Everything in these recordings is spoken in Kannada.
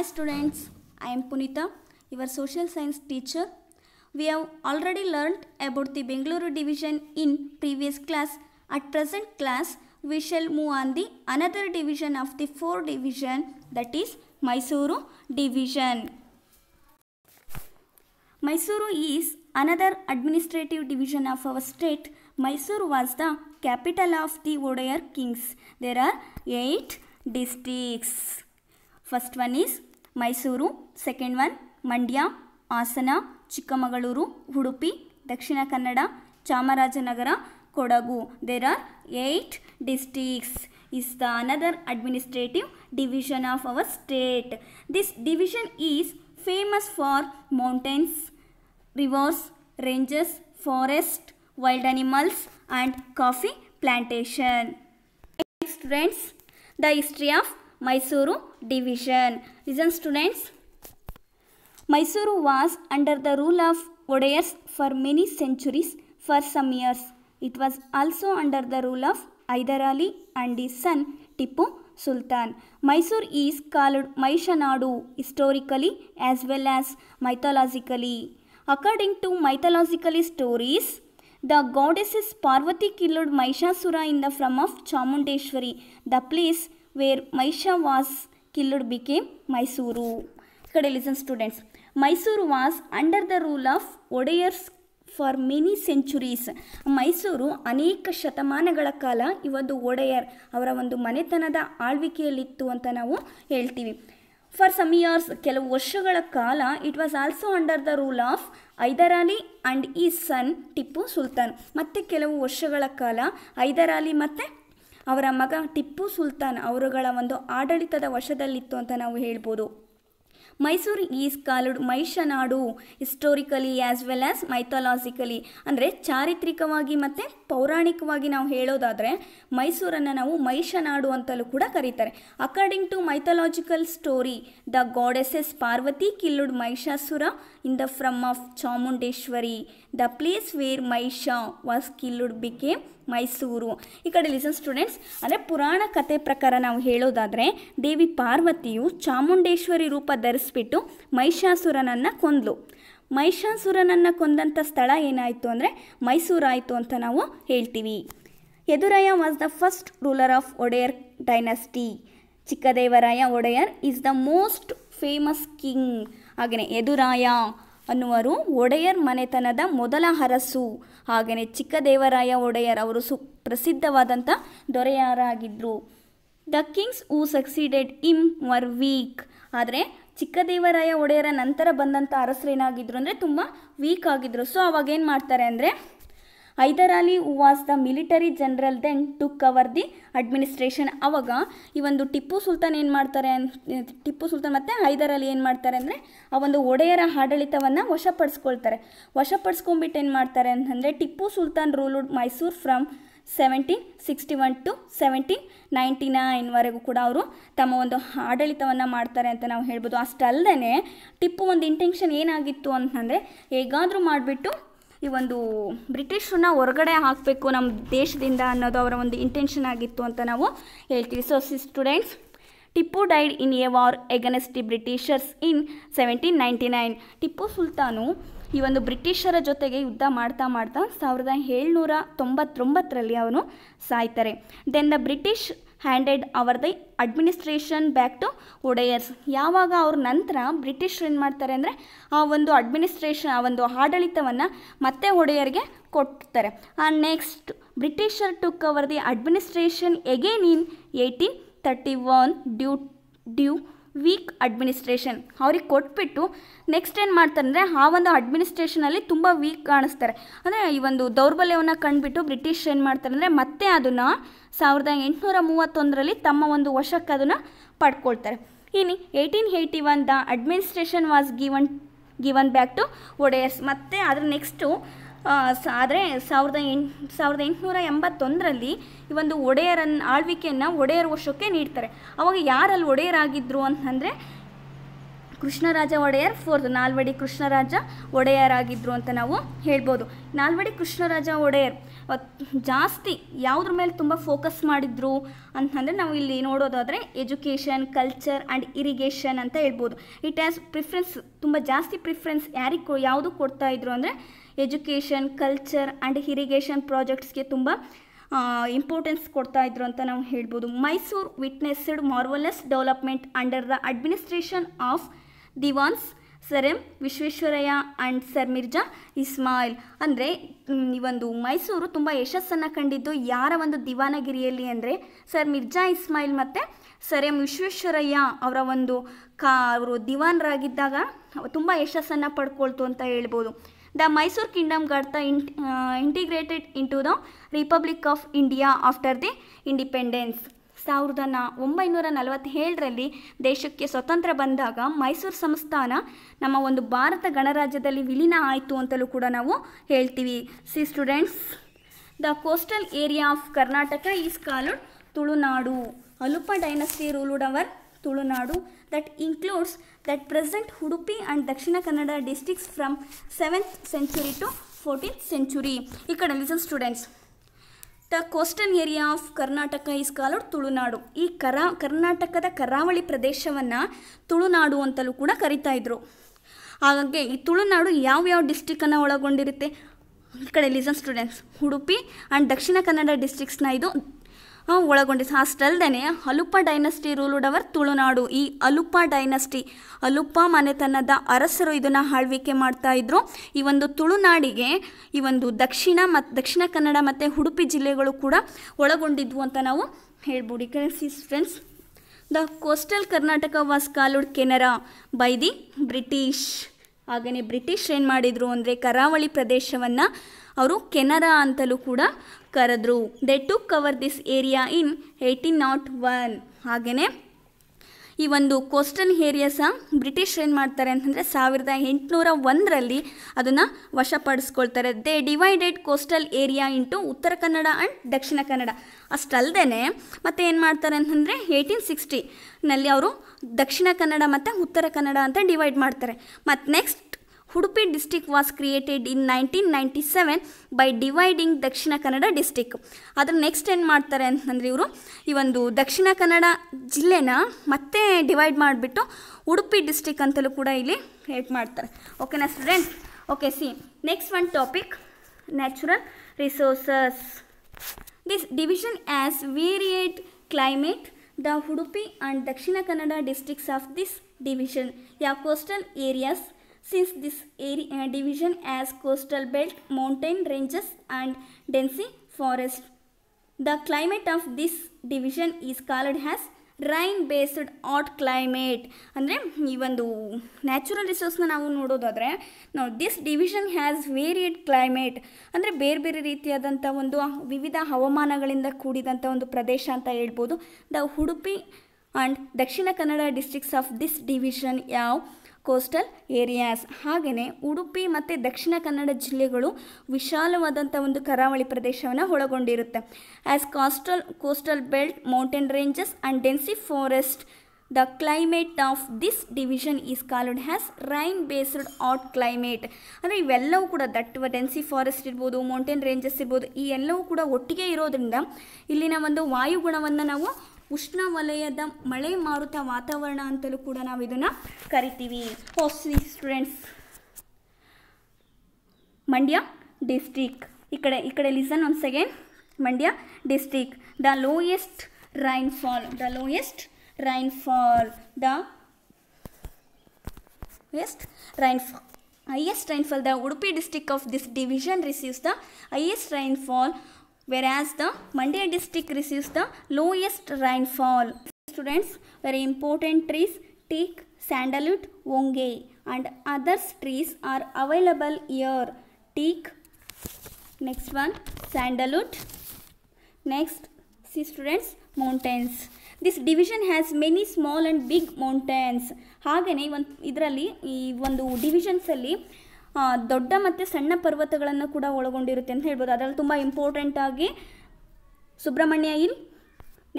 Hi students, I am Punita, your social science teacher. We have already learnt about the Bengaluru division in previous class. At present class, we shall move on the another division of the four division that is Mysuru division. Mysuru is another administrative division of our state. Mysuru was the capital of the Odayer kings. There are eight districts. First one is Mysuru second one Mandya, Hassan, Chikkamagaluru, Udupi, Dakshina Kannada, Chamarajanagar, Kodagu. There are eight districts is the another administrative division of our state this division is famous for mountains rivers ranges forest wild animals and coffee plantation friends the history of Mysuru division. Listen students. Mysuru was under the rule of Odayars for many centuries for some years. It was also under the rule of Hyder Ali and his son Tipu Sultan. Mysore is called Maishanadu historically as well as mythologically. According to mythological stories, the goddesses Parvati killed Maishasura in the form of Chamundeshwari. The place where Maisha was killed Mysuru ಈ ಕಡೆ listen students Mysuru was under the rule of Wodeyars for many centuries Mysuru ಅನೇಕ ಶತಮಾನಗಳ ಕಾಲ ಈ ಒಂದು ಒಡೆಯರ್ ಅವರ ಒಂದು ಮನೆತನದ ಆಳ್ವಿಕೆಯಲ್ಲಿತ್ತು ಅಂತ ನಾವು ಹೇಳ್ತೀವಿ. ಫಾರ್ ಸಮ್ ಇಯರ್ಸ್ ಕೆಲವು ವರ್ಷಗಳ ಕಾಲ it was also under the rule of Hyder Ali and ಈ ಸನ್ ಟಿಪ್ಪು ಸುಲ್ತಾನ್ ಮತ್ತು ಕೆಲವು ವರ್ಷಗಳ ಕಾಲ ಹೈದರಾಲಿ ಮತ್ತು ಅವರ ಮಗ ಟಿಪ್ಪು ಸುಲ್ತಾನ್ ಅವರುಗಳ ಒಂದು ಆಡಳಿತದ ವಶದಲ್ಲಿತ್ತು ಅಂತ ನಾವು ಹೇಳ್ಬೋದು. Mysuru is called Maishanadu historically as well as mythologically ಅಂದರೆ ಚಾರಿತ್ರಿಕವಾಗಿ ಮತ್ತು ಪೌರಾಣಿಕವಾಗಿ ನಾವು ಹೇಳೋದಾದರೆ ಮೈಸೂರನ್ನು ನಾವು ಮೈಷನಾಡು ಅಂತಲೂ ಕೂಡ ಕರೀತಾರೆ. According to mythological story the goddesses Parvati killed Maishasura in the form of Chamundeshwari the place where Maisha was killed became Mysuru. ಈ ಕಡೆ ಲಿಸನ್ ಸ್ಟೂಡೆಂಟ್ಸ್ ಅಂದರೆ ಪುರಾಣ ಕತೆ ಪ್ರಕಾರ ನಾವು ಹೇಳೋದಾದರೆ, ದೇವಿ ಪಾರ್ವತಿಯು ಚಾಮುಂಡೇಶ್ವರಿ ರೂಪ ಧರಿಸ್ಬಿಟ್ಟು ಮಹಿಷಾಸುರನನ್ನು ಕೊಂದ್ಲು. ಮಹಿಷಾಸುರನನ್ನು ಕೊಂದಂಥ ಸ್ಥಳ ಏನಾಯಿತು ಅಂದರೆ ಮೈಸೂರಾಯಿತು ಅಂತ ನಾವು ಹೇಳ್ತೀವಿ. Yaduraya was the first ruler of Wodeyar dynasty Chikkadevaraya Wodeyar is the most famous king ಹಾಗೆಯೇ ಯದುರಾಯ ಅನ್ನುವರು ಒಡೆಯರ್ ಮನೆತನದ ಮೊದಲ ಅರಸು. ಹಾಗೆಯೇ ಚಿಕ್ಕದೇವರಾಯ ಒಡೆಯರ್ ಅವರು ಸು ಪ್ರಸಿದ್ಧವಾದಂಥ ದೊರೆಯರಾಗಿದ್ದರು the kings who succeeded him were weak. ಆದರೆ ಚಿಕ್ಕದೇವರಾಯ ಒಡೆಯರ ನಂತರ ಬಂದಂಥ ಅರಸರೇನಾಗಿದ್ರು ಅಂದರೆ ತುಂಬ ವೀಕ್ ಆಗಿದ್ರು. ಸೊ ಅವಾಗ ಏನು ಮಾಡ್ತಾರೆ ಅಂದರೆ Hyder Ali was the military general then took over the administration. ಅವಾಗ ಈ ಒಂದು ಟಿಪ್ಪು ಸುಲ್ತಾನ್ ಏನು ಮಾಡ್ತಾರೆ ಟಿಪ್ಪು ಸುಲ್ತಾನ್ ಮತ್ತು ಹೈದರ್ ಅಲಿ ಏನು ಮಾಡ್ತಾರೆ ಅಂದರೆ ಆ ಒಂದು ಒಡೆಯರ ಆಡಳಿತವನ್ನು ವಶಪಡಿಸ್ಕೊಳ್ತಾರೆ. ವಶಪಡಿಸ್ಕೊಂಡ್ಬಿಟ್ಟು ಏನು ಮಾಡ್ತಾರೆ ಅಂತಂದರೆ Tipu Sultan ruled Mysuru from seventeen sixty one to seventeen ninety ನೈನ್ವರೆಗೂ ಕೂಡ ಅವರು ತಮ್ಮ ಒಂದು ಆಡಳಿತವನ್ನು ಮಾಡ್ತಾರೆ ಅಂತ ನಾವು ಹೇಳ್ಬೋದು. ಅಷ್ಟಲ್ಲದೆ ಟಿಪ್ಪು ಒಂದು ಇಂಟೆನ್ಷನ್ ಏನಾಗಿತ್ತು ಅಂತಂದರೆ ಹೇಗಾದರೂ ಮಾಡಿಬಿಟ್ಟು ಈ ಒಂದು ಬ್ರಿಟಿಷರನ್ನ ಹೊರಗಡೆ ಹಾಕಬೇಕು ನಮ್ಮ ದೇಶದಿಂದ ಅನ್ನೋದು ಅವರ ಒಂದು ಇಂಟೆನ್ಷನ್ ಆಗಿತ್ತು ಅಂತ ನಾವು ಹೇಳ್ತೀವಿ. So see students Tipu died in a war against the Britishers in seventeen ninety nine Tipu Sultan ಈ ಒಂದು ಬ್ರಿಟಿಷರ ಜೊತೆಗೆ ಯುದ್ಧ ಮಾಡ್ತಾ ಮಾಡ್ತಾ ಸಾವಿರದ ಏಳ್ನೂರ ತೊಂಬತ್ತೊಂಬತ್ತರಲ್ಲಿ ಅವನು ಸಾಯ್ತಾರೆ. Then the British handed over the administration back to Wodeyars ಯಾವಾಗ ಅವ್ರ ನಂತರ ಬ್ರಿಟಿಷರು ಏನು ಮಾಡ್ತಾರೆ ಅಂದರೆ ಆ ಒಂದು ಅಡ್ಮಿನಿಸ್ಟ್ರೇಷನ್ ಆ ಒಂದು ಆಡಳಿತವನ್ನು ಮತ್ತೆ ಒಡೆಯರ್ಗೆ ಕೊಡ್ತಾರೆ. ಆ next Britisher took over the administration again in eighteen thirty one due due weak administration ಅವ್ರಿಗೆ ಕೊಟ್ಬಿಟ್ಟು ನೆಕ್ಸ್ಟ್ ಏನು ಮಾಡ್ತಾರೆ ಆ ಒಂದು ಅಡ್ಮಿನಿಸ್ಟ್ರೇಷನಲ್ಲಿ ತುಂಬ ವೀಕ್ ಕಾಣಿಸ್ತಾರೆ. ಅಂದರೆ ಈ ಒಂದು ದೌರ್ಬಲ್ಯವನ್ನು ಕಂಡುಬಿಟ್ಟು ಬ್ರಿಟಿಷ್ ಏನು ಮಾಡ್ತಾರೆ ಅಂದರೆ ಮತ್ತೆ ಅದನ್ನು ಸಾವಿರದ ಎಂಟುನೂರ ಮೂವತ್ತೊಂದರಲ್ಲಿ ತಮ್ಮ ಒಂದು ವಶಕ್ಕೆ ಅದನ್ನು ಪಡ್ಕೊಳ್ತಾರೆ. ಇನ್ನು eighteen eighty one the administration was given given back to Wodeyars ಮತ್ತು ಅದ್ರ ನೆಕ್ಸ್ಟು ಆದರೆ ಸಾವಿರದ ಎಂಟು, ಸಾವಿರದ ಎಂಟುನೂರ ಎಂಬತ್ತೊಂದರಲ್ಲಿ ಈ ಒಂದು ಒಡೆಯರನ್ನು ಆಳ್ವಿಕೆಯನ್ನು ಒಡೆಯರ್ ವಶಕ್ಕೆ ನೀಡ್ತಾರೆ. ಅವಾಗ ಯಾರಲ್ಲಿ ಒಡೆಯರಾಗಿದ್ದರು ಅಂತಂದರೆ ಕೃಷ್ಣರಾಜ ಒಡೆಯರ್, ಫೋರ್ತ್ ನಾಲ್ವಡಿ ಕೃಷ್ಣರಾಜ ಒಡೆಯರಾಗಿದ್ದರು ಅಂತ ನಾವು ಹೇಳ್ಬೋದು. ನಾಲ್ವಡಿ ಕೃಷ್ಣರಾಜ ಒಡೆಯರ್ ಜಾಸ್ತಿ ಯಾವುದ್ರ ಮೇಲೆ ತುಂಬ ಫೋಕಸ್ ಮಾಡಿದ್ರು ಅಂತಂದರೆ ನಾವು ಇಲ್ಲಿ ನೋಡೋದಾದರೆ ಎಜುಕೇಷನ್ ಕಲ್ಚರ್ ಆ್ಯಂಡ್ ಇರಿಗೇಷನ್ ಅಂತ ಹೇಳ್ಬೋದು. ಇಟ್ ಆ್ಯಸ್ ಪ್ರಿಫ್ರೆನ್ಸ್ ತುಂಬ ಜಾಸ್ತಿ ಪ್ರಿಫ್ರೆನ್ಸ್ ಯಾರಿಗೆ ಯಾವುದು ಕೊಡ್ತಾ ಇದ್ರು ಅಂದರೆ ಎಜುಕೇಷನ್ ಕಲ್ಚರ್ ಆ್ಯಂಡ್ ಇರಿಗೇಷನ್ ಪ್ರಾಜೆಕ್ಟ್ಸ್ಗೆ ತುಂಬ ಇಂಪಾರ್ಟೆನ್ಸ್ ಕೊಡ್ತಾ ಇದ್ರು ಅಂತ ನಾವು ಹೇಳ್ಬೋದು. Mysuru witnessed marvellous development under the administration of Diwans sir M Visvesvaraya and sir Mirza Ismail. ಅಂದರೆ, ಈ ಒಂದು ಮೈಸೂರು ತುಂಬ ಯಶಸ್ಸನ್ನು ಕಂಡಿದ್ದು ಯಾರ ಒಂದು ದಿವಾನಗಿರಿಯಲ್ಲಿ ಅಂದರೆ, ಸರ್ ಮಿರ್ಜಾ ಇಸ್ಮಾಯಿಲ್ ಮತ್ತು ಸರ್ ಎಂ ವಿಶ್ವೇಶ್ವರಯ್ಯ ಅವರ ಒಂದು ಕಾ, ಅವರು ದಿವಾನರಾಗಿದ್ದಾಗ ತುಂಬ ಯಶಸ್ಸನ್ನು ಪಡ್ಕೊಳ್ತು ಅಂತ ಹೇಳ್ಬೋದು. The Mysore kingdom got the integrated into the republic of India after the independence ಸಾವಿರದ ನಾ ಒಂಬೈನೂರ ನಲವತ್ತೇಳರಲ್ಲಿ ದೇಶಕ್ಕೆ ಸ್ವತಂತ್ರ ಬಂದಾಗ ಮೈಸೂರು ಸಂಸ್ಥಾನ ನಮ್ಮ ಒಂದು ಭಾರತ ಗಣರಾಜ್ಯದಲ್ಲಿ ವಿಲೀನ ಆಯಿತು ಅಂತಲೂ ಕೂಡ ನಾವು ಹೇಳ್ತೀವಿ. See students the coastal area of Karnataka is called Tulunadu Alupa dynasty ruled over Tulunadu that includes that present Udupi and Dakshina Kannada districts from seventh century to fourteenth century ಈ ಕಡೆ listen students the coastal area of Karnataka is called Tulunadu ಈ ಕರ ಕರ್ನಾಟಕದ ಕರಾವಳಿ ಪ್ರದೇಶವನ್ನು ತುಳುನಾಡು ಅಂತಲೂ ಕೂಡ ಕರಿತಾ ಇದ್ರು. ಹಾಗಾಗಿ ಈ ತುಳುನಾಡು ಯಾವ್ಯಾವ ಡಿಸ್ಟಿಕನ್ನು ಒಳಗೊಂಡಿರುತ್ತೆ? ಈ ಕಡೆ listen students Udupi and Dakshina Kannada ಡಿಸ್ಟ್ರಿಕ್ಸ್ನ ಇದು ಒಳಗೊಂಡಿದೆ ಅಷ್ಟಲ್ದೇ Alupa dynasty ruled over Tulunadu. ಈ ಅಲುಪ ಡೈನಸ್ಟಿ ಅಲುಪ ಮನೆತನದ ಅರಸರು ಇದನ್ನು ಆಳ್ವಿಕೆ ಮಾಡ್ತಾ ಇದ್ರು. ಈ ಒಂದು ತುಳುನಾಡಿಗೆ, ಈ ಒಂದು ದಕ್ಷಿಣ ಮತ್ತು ದಕ್ಷಿಣ ಕನ್ನಡ ಮತ್ತು ಉಡುಪಿ ಜಿಲ್ಲೆಗಳು ಕೂಡ ಒಳಗೊಂಡಿದ್ವು ಅಂತ ನಾವು ಹೇಳ್ಬೋದು. Friends, the coastal Karnataka was called Canara by the British. ಹಾಗೆಯೇ ಬ್ರಿಟಿಷ್ ಏನು ಮಾಡಿದರು ಅಂದರೆ ಕರಾವಳಿ ಪ್ರದೇಶವನ್ನು ಅವರು ಕೆನರಾ ಅಂತಲೂ ಕೂಡ ಕರೆದ್ರು. They took over this area in eighteen nought one ಹಾಗೆಯೇ ಈ ಒಂದು ಕೋಸ್ಟಲ್ ಸಹ ಬ್ರಿಟಿಷ್ ಏನು ಮಾಡ್ತಾರೆ ಅಂತಂದರೆ ಸಾವಿರದ ಎಂಟುನೂರ ಒಂದರಲ್ಲಿ ಅದನ್ನು ವಶಪಡಿಸ್ಕೊಳ್ತಾರೆ. They divided coastal area into Uttara Kannada and Dakshina Kannada. ಅಷ್ಟಲ್ದೇ ಮತ್ತೆ ಏನು ಮಾಡ್ತಾರೆ ಅಂತಂದರೆ ಏಯ್ಟೀನ್ ಸಿಕ್ಸ್ಟಿನಲ್ಲಿ ಅವರು ದಕ್ಷಿಣ ಕನ್ನಡ ಮತ್ತು ಉತ್ತರ ಕನ್ನಡ ಅಂತ ಡಿವೈಡ್ ಮಾಡ್ತಾರೆ. ಮತ್ತು next Udupi district was created in nineteen ninety seven by dividing Dakshina Kannada district ಅದ್ರ ನೆಕ್ಸ್ಟ್ ಏನು ಮಾಡ್ತಾರೆ ಅಂತಂದರೆ ಇವರು, ಈ ಒಂದು ದಕ್ಷಿಣ ಕನ್ನಡ ಜಿಲ್ಲೆನ ಮತ್ತೆ ಡಿವೈಡ್ ಮಾಡಿಬಿಟ್ಟು ಉಡುಪಿ ಡಿಸ್ಟಿಕ್ ಅಂತಲೂ ಕೂಡ ಇಲ್ಲಿ ಹೇಟ್ ಮಾಡ್ತಾರೆ. ಓಕೆನಾ students okay see next one topic natural resources this division has varied climate the Udupi and Dakshina Kannada districts of this division ಯಾವ coastal areas. Since this area, uh, division as coastal belt, mountain ranges, and dense forest, the climate of this division is called as rain based at climate ಅಂದರೆ ಈ ಒಂದು ನ್ಯಾಚುರಲ್ ರಿಸೋರ್ಸ್ನ ನಾವು ನೋಡೋದಾದರೆ ನಾವು this division has varied climate ಅಂದರೆ ಬೇರೆ ಬೇರೆ ರೀತಿಯಾದಂಥ ಒಂದು ವಿವಿಧ ಹವಾಮಾನಗಳಿಂದ ಕೂಡಿದಂಥ ಒಂದು ಪ್ರದೇಶ ಅಂತ ಹೇಳ್ಬೋದು. The Udupi and Dakshina Kannada districts of this division ಯಾವ? Coastal areas. ಹಾಗೆಯೇ ಉಡುಪಿ ಮತ್ತು ದಕ್ಷಿಣ ಕನ್ನಡ ಜಿಲ್ಲೆಗಳು ವಿಶಾಲವಾದಂಥ ಒಂದು ಕರಾವಳಿ ಪ್ರದೇಶವನ್ನು ಒಳಗೊಂಡಿರುತ್ತೆ. As coastal coastal belt mountain ranges and dense forest the climate of this division is called has rain based at climate ಅಂದರೆ ಇವೆಲ್ಲವೂ ಕೂಡ ದಟ್ ಡೆನ್ಸಿ ಫಾರೆಸ್ಟ್ ಇರ್ಬೋದು ಮೌಂಟೇನ್ ರೇಂಜಸ್ ಇರ್ಬೋದು, ಈ ಎಲ್ಲವೂ ಕೂಡ ಒಟ್ಟಿಗೆ ಇರೋದ್ರಿಂದ ಇಲ್ಲಿನ ಒಂದು ವಾಯುಗುಣವನ್ನು ನಾವು ಉಷ್ಣವಲಯದ ಮಳೆ ಮಾರುತ ವಾತಾವರಣ ಅಂತಲೂ ಕೂಡ ನಾವು ಇದನ್ನು ಕರಿತೀವಿ. ಓ ಸ್ಟೂಡೆಂಟ್ಸ್. ಮಂಡ್ಯ ಡಿಸ್ಟಿಕ್ ಈ ಕಡೆ ಈ ಕಡೆ listen once again Mandya district the lowest rainfall, the lowest rainfall, the ಎಸ್ಟ್ rainfall highest rainfall. The Udupi district of this division receives the highest rainfall whereas the mandya district receives the lowest rainfall students very important trees teak sandalwood onge and other trees are available here teak next one sandalwood next see students mountains this division has many small and big mountains ಹಾಗೆಯೇ ಒಂದು ಇದರಲ್ಲಿ ಈ ಒಂದು ಡಿವಿಷನ್ಸಲ್ಲಿ ದೊಡ್ಡ ಮತ್ತು ಸಣ್ಣ ಪರ್ವತಗಳನ್ನು ಕೂಡ ಒಳಗೊಂಡಿರುತ್ತೆ ಅಂತ ಹೇಳ್ಬೋದು. ಅದರಲ್ಲಿ ತುಂಬ ಇಂಪಾರ್ಟೆಂಟಾಗಿ ಸುಬ್ರಹ್ಮಣ್ಯ ಇಲ್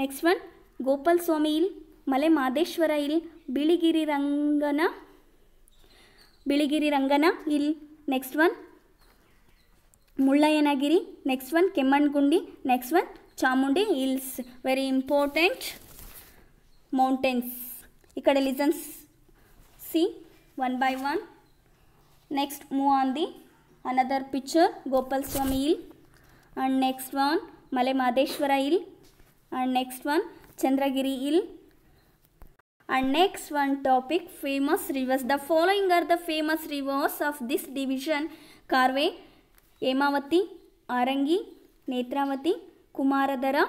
next one Gopal Swamy hill Male Madeshwara hill Biligiri ರಂಗನ ಬಿಳಿಗಿರಿ ರಂಗನ ಇಲ್ next one Mullayanagiri next one Kemmangundi next one Chamundi hills. Very important mountains ಈ ಕಡೆ listens see one by one next move on the another picture gopal swami hill. And next one Male madeshwara hill. And next one chandragiri hill. And next one topic famous rivers. The following are the famous rivers of this division. Karve hemavati arangi netravati kumaradara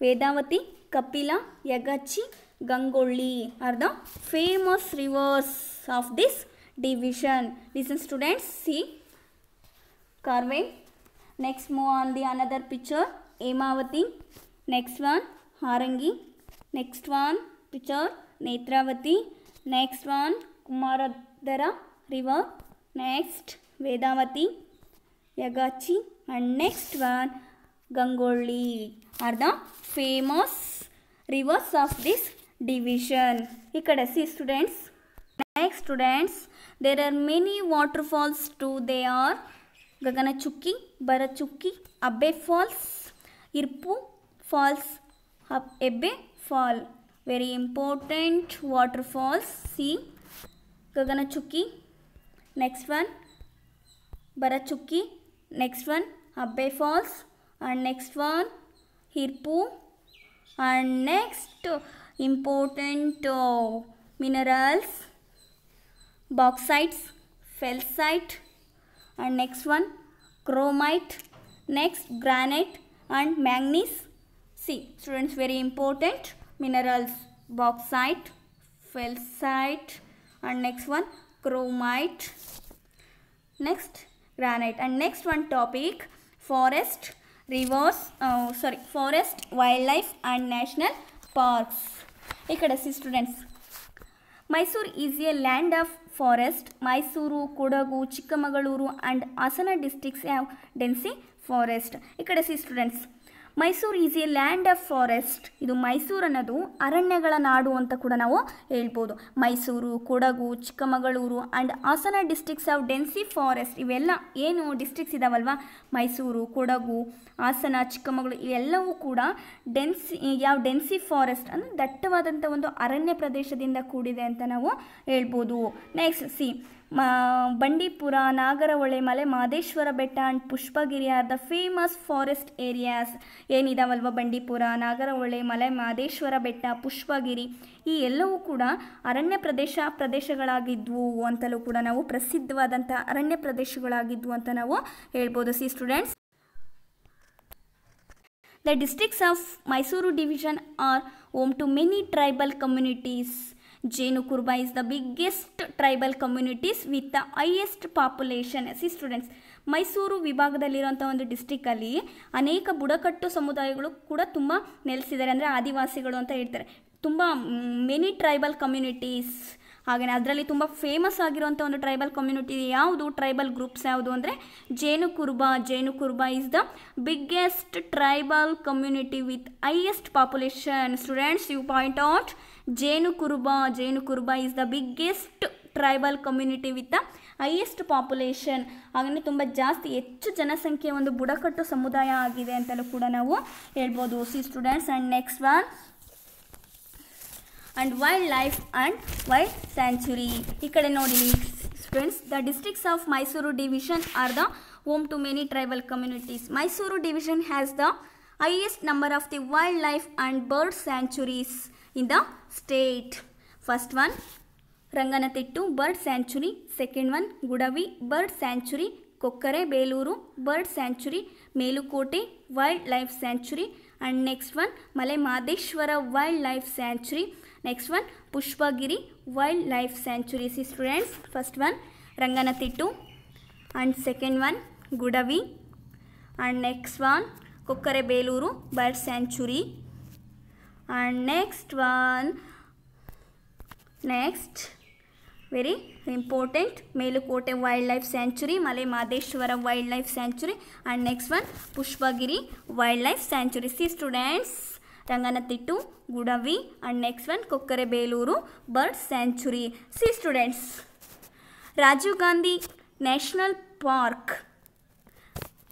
vedavati kapila yagachi gangolli are the famous rivers of this division. Listen students, see carving. Next move on the another picture, Emavati. Next one, Harangi. Next one, picture, Netravati. Next one, Kumaradara river. Next, Vedavati, Yagachi. And next one, Gangoli are the famous rivers of this division. Here, see students. Next students, There are many waterfalls too. They are Gaganachukki, Barachukki, Abbe Falls, Irpu Falls, Ebbe Fall. Very important waterfalls. See Gaganachukki. Next one Barachukki. Next one Abbe Falls. And next one Hirpu. And next important uh, minerals bauxites, felsite and next one chromite, next granite and manganese. See students very important minerals bauxite, felsite and next one chromite, next granite and next one topic forest, rivers, Oh, sorry forest, wildlife and national parks. ఇక్కడ see students Mysore is a land forest Mysuru Kodagu Chikkamagaluru and Hassan districts have densely forest ಈ ಕಡೆ see students Mysuru is a land of forest ಇದು ಮೈಸೂರು ಅನ್ನೋದು ಅರಣ್ಯಗಳ ನಾಡು ಅಂತ ಕೂಡ ನಾವು ಹೇಳ್ಬೋದು. Mysuru, Kodagu, Chikkamagaluru and Hassan districts of densely forest ಇವೆಲ್ಲ ಏನು ಡಿಸ್ಟಿಕ್ಸ್ ಇದಾವಲ್ವಾ? ಮೈಸೂರು, ಕೊಡಗು, ಹಾಸನ, ಚಿಕ್ಕಮಗಳೂರು ಇವೆಲ್ಲವೂ ಕೂಡ ಡೆನ್ಸಿ ಯಾವ ಡೆನ್ಸಿ ಫಾರೆಸ್ಟ್ ಅಂದರೆ ದಟ್ಟವಾದಂಥ ಒಂದು ಅರಣ್ಯ ಪ್ರದೇಶದಿಂದ ಕೂಡಿದೆ ಅಂತ ನಾವು ಹೇಳ್ಬೋದು. ನೆಕ್ಸ್ಟ್ ಸಿ ಮ, Bandipur, Nagarahole, Male, Madeshwara Betta and Pushpagiri are the famous forest areas. ಏನಿದಾವಲ್ವ Bandipur, Nagarahole, Male, Madeshwara Betta, Pushpagiri? ಈ ಎಲ್ಲವೂ ಕೂಡ ಅರಣ್ಯ ಪ್ರದೇಶ ಪ್ರದೇಶಗಳಾಗಿದ್ವು ಅಂತಲೂ ಕೂಡ ನಾವು ಪ್ರಸಿದ್ಧವಾದಂಥ ಅರಣ್ಯ ಪ್ರದೇಶಗಳಾಗಿದ್ವು ಅಂತ ನಾವು ಹೇಳ್ಬೋದು. See students the districts of Mysuru division are home to many tribal communities. Jenu Kurba is the biggest tribal communities with the highest population. See students Mysuru ವಿಭಾಗದಲ್ಲಿರುವಂಥ ಒಂದು ಡಿಸ್ಟಿಕ್ಕಲ್ಲಿ ಅನೇಕ ಬುಡಕಟ್ಟು ಸಮುದಾಯಗಳು ಕೂಡ ತುಂಬ ನೆಲೆಸಿದ್ದಾರೆ ಅಂದರೆ ಆದಿವಾಸಿಗಳು ಅಂತ ಹೇಳ್ತಾರೆ ತುಂಬ ಮೆನಿ ಟ್ರೈಬಲ್ ಕಮ್ಯುನಿಟೀಸ್ ಹಾಗೆಯೇ ಅದರಲ್ಲಿ ತುಂಬ ಫೇಮಸ್ ಆಗಿರುವಂಥ ಒಂದು ಟ್ರೈಬಲ್ ಕಮ್ಯುನಿಟಿ ಯಾವುದು? ಟ್ರೈಬಲ್ ಗ್ರೂಪ್ಸ್ ಯಾವುದು ಅಂದರೆ Jenu Kuruba Jenu Kuruba is the biggest tribal community with highest population students you point out Jenu Kuruba Jenu Kuruba is the biggest tribal community with the highest population ಹಾಗೆಯೇ ತುಂಬ ಜಾಸ್ತಿ, ಹೆಚ್ಚು ಜನಸಂಖ್ಯೆಯ ಒಂದು ಬುಡಕಟ್ಟು ಸಮುದಾಯ ಆಗಿದೆ ಅಂತಲೂ ಕೂಡ ನಾವು ಹೇಳ್ಬೋದು. See students and next one and wildlife and wild sanctuary ಈ ಕಡೆ ನೋಡಿ students the districts of Mysuru division are the home to many tribal communities Mysuru division has the highest number of the wildlife and bird sanctuaries in the state. First one, Ranganatittu Bird Sanctuary. Second one, Gudavi Bird Sanctuary. Kokkare Beluru Bird Sanctuary. Melukote Wildlife Sanctuary. And next one, Malay Madeshwara Wildlife Sanctuary. Next one, Pushpagiri Wildlife Sanctuary. See students, first one, Ranganatittu. And second one, Gudavi. And next one, Kokkare Beluru Bird Sanctuary. And next very important Melukote wildlife sanctuary Male Madeshwara wildlife sanctuary and next one Pushpagiri wildlife sanctuary see students Ranganathittu, Gudavi. And next one Kokkarebellur bird sanctuary see students Rajiv Gandhi national park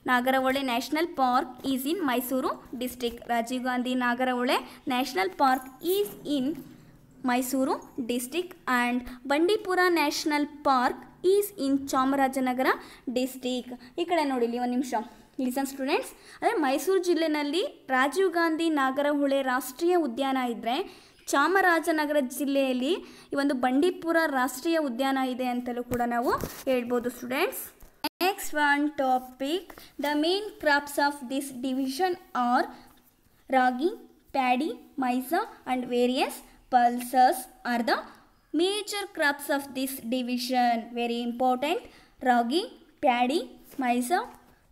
Nagarahole national park is in Mysuru district Rajiv Gandhi Nagarahole national park is in Mysuru district and Bandipur national park is in Chamarajanagar district. ಈ ಕಡೆ ನೋಡಿಲಿ ಒಂದು ನಿಮಿಷ. ಲಿಸನ್ ಸ್ಟೂಡೆಂಟ್ಸ್ ಅಂದರೆ ಮೈಸೂರು ಜಿಲ್ಲೆನಲ್ಲಿ ರಾಜೀವ್ ಗಾಂಧಿ ನಾಗರಹೊಳೆ ರಾಷ್ಟ್ರೀಯ ಉದ್ಯಾನ ಇದ್ದರೆ ಚಾಮರಾಜನಗರ ಜಿಲ್ಲೆಯಲ್ಲಿ ಈ ಒಂದು ಬಂಡೀಪುರ ರಾಷ್ಟ್ರೀಯ ಉದ್ಯಾನ ಇದೆ ಅಂತಲೂ ಕೂಡ ನಾವು ಹೇಳ್ಬೋದು students next one topic the main crops of this division are ragi paddy maize and various pulses are the major crops of this division. Very important. Ragi paddy maisa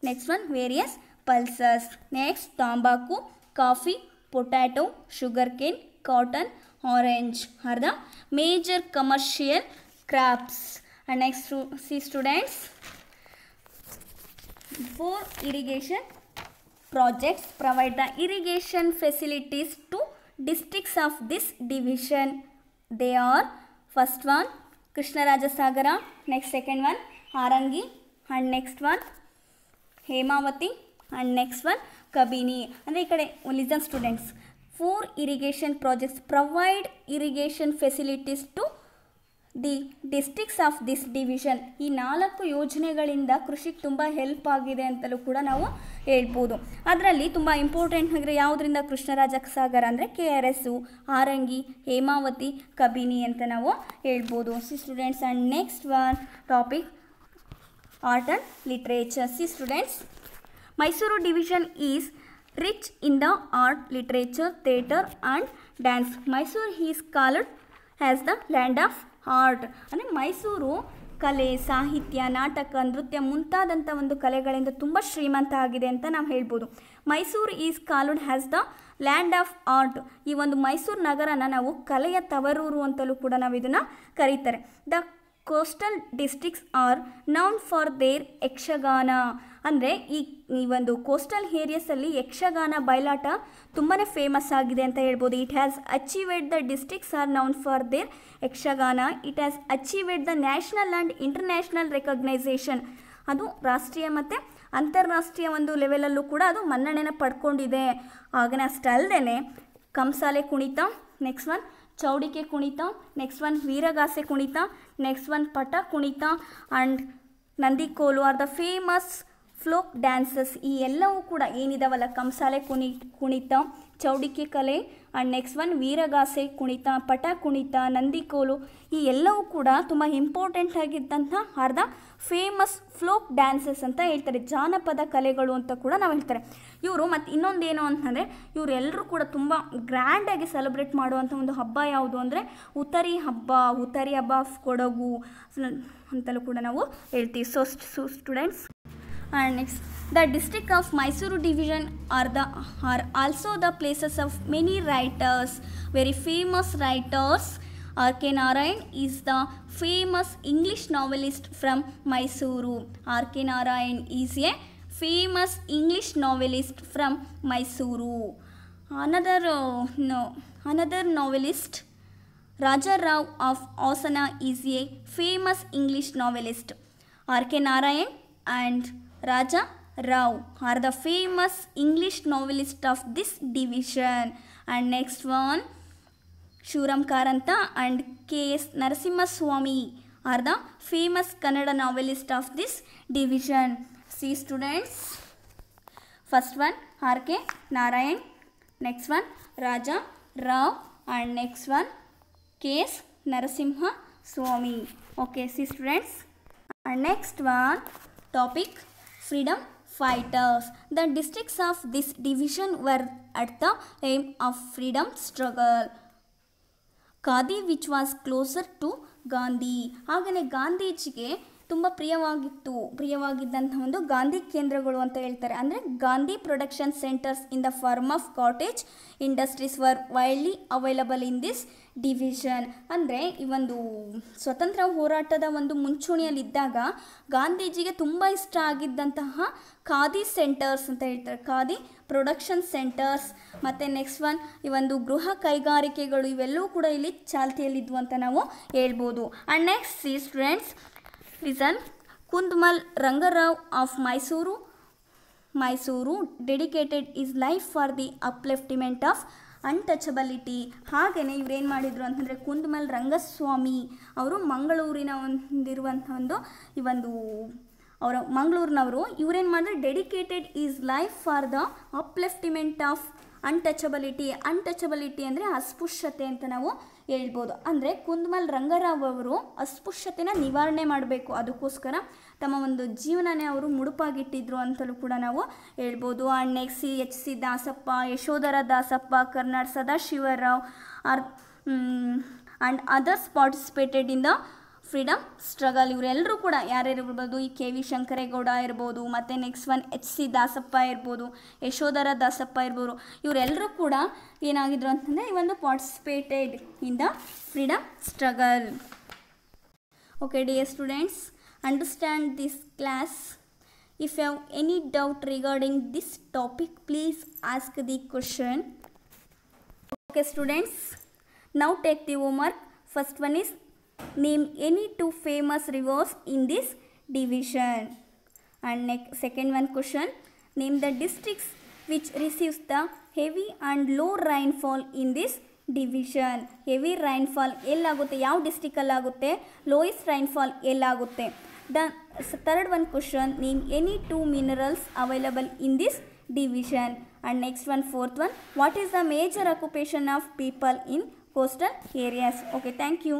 next one various pulses. Next tambaku coffee potato sugarcane cotton orange are the major commercial crops. And next see students. For irrigation projects provide the irrigation facilities to districts of this division they are first one krishnarajasagara next second one harangi and next one Hemavati and next one Kabini. ಅಂದರೆ ಈ ಕಡೆ listen students four irrigation projects provide irrigation facilities to the districts of this division ಈ ನಾಲ್ಕು ಯೋಜನೆಗಳಿಂದ ಕೃಷಿಗೆ ತುಂಬ ಹೆಲ್ಪ್ ಆಗಿದೆ ಅಂತಲೂ ಕೂಡ ನಾವು ಹೇಳ್ಬೋದು. ಅದರಲ್ಲಿ ತುಂಬ ಇಂಪಾರ್ಟೆಂಟ್ ಅಂದರೆ ಯಾವುದರಿಂದ ಕೃಷ್ಣರಾಜ ಸಾಗರ ಅಂದರೆ K R S Harangi, Hemavathi, Kabini ಅಂತ ನಾವು ಹೇಳ್ಬೋದು. See students and next one topic art and literature see students Mysuru division is rich in the art literature theatre and dance Mysuru is called as the land of art ಅಂದರೆ ಮೈಸೂರು ಕಲೆ, ಸಾಹಿತ್ಯ, ನಾಟಕ, ನೃತ್ಯ ಮುಂತಾದಂಥ ಒಂದು ಕಲೆಗಳಿಂದ ತುಂಬ ಶ್ರೀಮಂತ ಆಗಿದೆ ಅಂತ ನಾವು ಹೇಳ್ಬೋದು. Mysuru is called has the land of art. ಈ ಒಂದು ಮೈಸೂರು ನಗರನ ನಾವು ಕಲೆಯ ತವರೂರು ಅಂತಲೂ ಕೂಡ ನಾವು ಇದನ್ನು ಕರೀತಾರೆ. The coastal districts are known for their Yakshagana. ಅಂದರೆ ಈ ಈ ಒಂದು ಕೋಸ್ಟಲ್ ಏರಿಯಾಸಲ್ಲಿ ಯಕ್ಷಗಾನ ಬಯಲಾಟ ತುಂಬಾ ಫೇಮಸ್ ಆಗಿದೆ ಅಂತ ಹೇಳ್ಬೋದು. It has achieved the districts are known for their Yakshagana. It has achieved the national and international recognition ಅದು ರಾಷ್ಟ್ರೀಯ ಮತ್ತು ಅಂತಾರಾಷ್ಟ್ರೀಯ ಒಂದು ಲೆವೆಲಲ್ಲೂ ಕೂಡ ಅದು ಮನ್ನಣೆನ ಪಡ್ಕೊಂಡಿದೆ. ಆಗನೇ ಅಷ್ಟೇ ಅಲ್ಲದೆ ಕಂಸಾಲೆ ಕುಣಿತ ನೆಕ್ಸ್ಟ್ ಒನ್ ಚೌಡಿಕೆ ಕುಣಿತ ನೆಕ್ಸ್ಟ್ ಒನ್ ವೀರಗಾಸೆ ಕುಣಿತ next one Pata Kunitha and Nandikolu are the famous folk dances ಈ ಎಲ್ಲವೂ ಕೂಡ ಏನಿದಾವಲ್ಲ? ಕಂಸಾಲೆ ಕುಣಿ, ಕುಣಿತ, ಚೌಡಿಕೆ ಕಲೆ ಆ್ಯಂಡ್ ನೆಕ್ಸ್ಟ್ ಒನ್ ವೀರಗಾಸೆ ಕುಣಿತ, ಪಟ ಕುಣಿತ, ನಂದಿಕೋಲು ಈ ಎಲ್ಲವೂ ಕೂಡ ತುಂಬ ಇಂಪಾರ್ಟೆಂಟ್ ಆಗಿದ್ದಂಥ ಅರ್ಧ ಫೇಮಸ್ ಫ್ಲೋಕ್ ಡ್ಯಾನ್ಸಸ್ ಅಂತ ಹೇಳ್ತಾರೆ. ಜಾನಪದ ಕಲೆಗಳು ಅಂತ ಕೂಡ ನಾವು ಹೇಳ್ತಾರೆ. ಇವರು ಮತ್ತು ಇನ್ನೊಂದೇನು ಅಂತಂದರೆ ಇವರೆಲ್ಲರೂ ಕೂಡ ತುಂಬ ಗ್ರ್ಯಾಂಡಾಗಿ ಸೆಲೆಬ್ರೇಟ್ ಮಾಡುವಂಥ ಒಂದು ಹಬ್ಬ ಯಾವುದು ಅಂದರೆ ಉತ್ತರಿ ಹಬ್ಬ ಉತ್ತರಿ ಹಬ್ಬ, ಕೊಡಗು ಅಂತಲೂ ಕೂಡ ನಾವು ಹೇಳ್ತೀವಿ. So students and next. The district of mysuru division are the are also the places of many writers. Very famous writers rk narayan is the famous english novelist from mysuru. Rk narayan is a famous english novelist from mysuru. Another uh, no another novelist raja rao of osana is a famous english novelist. Rk narayan and Raja Rao are the famous English novelist of this division. And next one, Shuram Karanta and K.S. Narasimha Swami are the famous Kannada novelist of this division. See students, first one R.K. Narayan, next one Raja Rao and next one K.S. Narasimha Swami. Okay, see students. And next one topic freedom fighters. The districts of this division were at the aim of freedom struggle. Khadi which was closer to Gandhi ಹಾಗೆಯೇ ಗಾಂಧೀಜಿಗೆ ತುಂಬ ಪ್ರಿಯವಾಗಿತ್ತು ಪ್ರಿಯವಾಗಿದ್ದಂಥ ಒಂದು ಗಾಂಧಿ ಕೇಂದ್ರಗಳು ಅಂತ ಹೇಳ್ತಾರೆ. ಅಂದರೆ Gandhi production centres in the form of cottage industries were widely available in this division. ಅಂದರೆ ಈ ಒಂದು ಸ್ವತಂತ್ರ ಹೋರಾಟದ ಒಂದು ಮುಂಚೂಣಿಯಲ್ಲಿದ್ದಾಗ ಗಾಂಧೀಜಿಗೆ ತುಂಬ ಇಷ್ಟ ಆಗಿದ್ದಂತಹ ಖಾದಿ ಸೆಂಟರ್ಸ್ ಅಂತ ಹೇಳ್ತಾರೆ. ಖಾದಿ ಪ್ರೊಡಕ್ಷನ್ ಸೆಂಟರ್ಸ್, ಮತ್ತು ನೆಕ್ಸ್ಟ್ ಒನ್ ಈ ಒಂದು ಗೃಹ ಕೈಗಾರಿಕೆಗಳು ಇವೆಲ್ಲವೂ ಕೂಡ ಇಲ್ಲಿ ಚಾಲ್ತಿಯಲ್ಲಿದ್ವು ಅಂತ ನಾವು ಹೇಳ್ಬೋದು. And next see students Listen, Kudmul Rangarao of Mysuru Mysuru dedicated his life for the upliftment of untouchability ಹಾಗೆಯೇ ಇವರೇನು ಮಾಡಿದರು ಅಂತಂದರೆ ಕುಂದ್ಮಲ್ ರಂಗಸ್ವಾಮಿ ಅವರು ಮಂಗಳೂರಿನ ಒಂದಿರುವಂಥ ಒಂದು ಈ ಒಂದು ಅವರ ಮಂಗಳೂರಿನವರು ಇವರೇನು ಮಾಡಿದ್ರೆ dedicated his life for the upliftment of untouchability untouchability ಅಂದರೆ ಅಸ್ಪೃಶ್ಯತೆ ಅಂತ ನಾವು ಹೇಳ್ಬೋದು. ಅಂದರೆ ಕುಂದಮಲ್ ರಂಗರಾವ್ ಅವರು ಅಸ್ಪೃಶ್ಯತೆನ ನಿವಾರಣೆ ಮಾಡಬೇಕು. ಅದಕ್ಕೋಸ್ಕರ ತಮ್ಮ ಒಂದು ಜೀವನನೇ ಅವರು ಮುಡುಪಾಗಿಟ್ಟಿದ್ರು ಅಂತಲೂ ಕೂಡ ನಾವು ಹೇಳ್ಬೋದು. Next C H C Dasappa, Yashodhara Dasappa, Karnad Sadashivarao are and others participated in the freedom struggle ಇವರೆಲ್ಲರೂ ಕೂಡ ಯಾರ್ಯಾರು ಇರ್ಬೋದು ಈ ಕೆ ವಿ ಶಂಕರೇಗೌಡ ಇರ್ಬೋದು, ಮತ್ತು next one H C Dasappa ಇರ್ಬೋದು, ಯಶೋಧರ ದಾಸಪ್ಪ ಇರ್ಬೋದು ಇವರೆಲ್ಲರೂ ಕೂಡ ಏನಾಗಿದ್ರು ಅಂತಂದರೆ ಈ ಒಂದು participated in the freedom struggle okay dear students understand this class if have any doubt regarding this topic please ask the question okay students now take the homework first one is name any two famous rivers in this division and next second one question name the districts which receives the heavy and low rainfall in this division heavy rainfall ಎಲ್ಲಾಗುತ್ತೆ ಯಾವ ಡಿಸ್ಟಿಕಲ್ಲಾಗುತ್ತೆ lowest rainfall ಎಲ್ಲಾಗುತ್ತೆ the third one question name any two minerals available in this division and next one fourth one what is the major occupation of people in coastal areas okay thank you